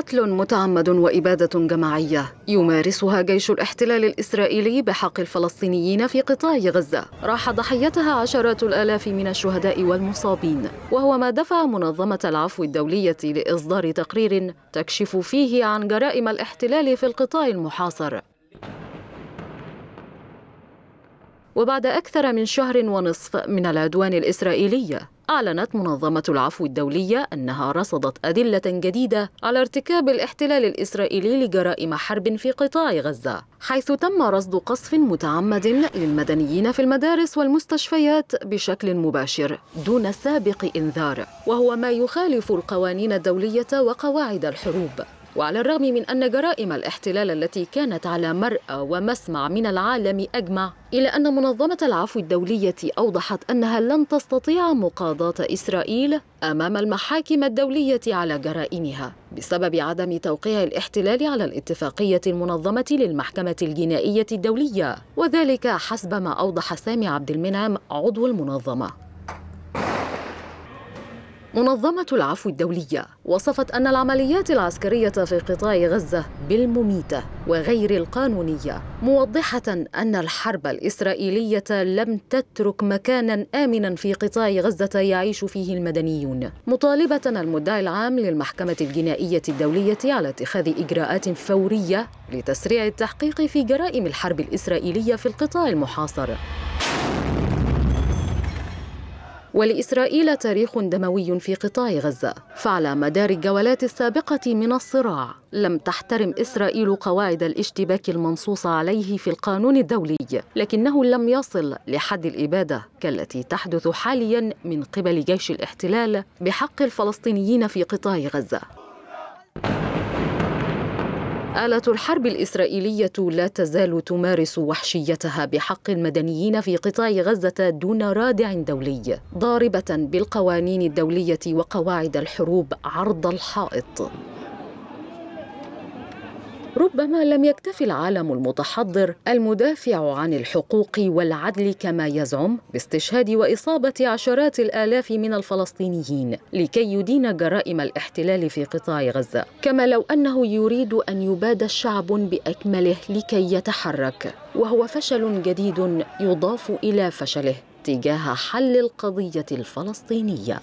قتل متعمد وإبادة جماعية. يمارسها جيش الاحتلال الإسرائيلي بحق الفلسطينيين في قطاع غزة. راح ضحيتها عشرات الآلاف من الشهداء والمصابين. وهو ما دفع منظمة العفو الدولية لإصدار تقرير تكشف فيه عن جرائم الاحتلال في القطاع المحاصر. وبعد أكثر من شهر ونصف من العدوان الإسرائيلي أعلنت منظمة العفو الدولية أنها رصدت أدلة جديدة على ارتكاب الاحتلال الإسرائيلي لجرائم حرب في قطاع غزة حيث تم رصد قصف متعمد للمدنيين في المدارس والمستشفيات بشكل مباشر دون سابق إنذار وهو ما يخالف القوانين الدولية وقواعد الحروب. وعلى الرغم من أن جرائم الاحتلال التي كانت على مرأى ومسمع من العالم أجمع إلى أن منظمة العفو الدولية أوضحت أنها لن تستطيع مقاضاة إسرائيل أمام المحاكم الدولية على جرائمها بسبب عدم توقيع الاحتلال على الاتفاقية المنظمة للمحكمة الجنائية الدولية وذلك حسب ما أوضح سامي عبد المنعم عضو المنظمة. منظمة العفو الدولية وصفت أن العمليات العسكرية في قطاع غزة بالمميتة وغير القانونية موضحة أن الحرب الإسرائيلية لم تترك مكانا آمنا في قطاع غزة يعيش فيه المدنيون مطالبة المدعي العام للمحكمة الجنائية الدولية على اتخاذ إجراءات فورية لتسريع التحقيق في جرائم الحرب الإسرائيلية في القطاع المحاصر. ولإسرائيل تاريخ دموي في قطاع غزة. فعلى مدار الجولات السابقة من الصراع. لم تحترم إسرائيل قواعد الاشتباك المنصوص عليه في القانون الدولي لكنه لم يصل لحد الإبادة كالتي تحدث حاليا من قبل جيش الاحتلال بحق الفلسطينيين في قطاع غزة. آلة الحرب الإسرائيلية لا تزال تمارس وحشيتها بحق المدنيين في قطاع غزة دون رادع دولي، ضاربة بالقوانين الدولية وقواعد الحروب عرض الحائط. ربما لم يكتف العالم المتحضر المدافع عن الحقوق والعدل كما يزعم باستشهاد وإصابة عشرات الآلاف من الفلسطينيين لكي يدين جرائم الاحتلال في قطاع غزة. كما لو أنه يريد أن يباد الشعب بأكمله لكي يتحرك وهو فشل جديد يضاف إلى فشله تجاه حل القضية الفلسطينية.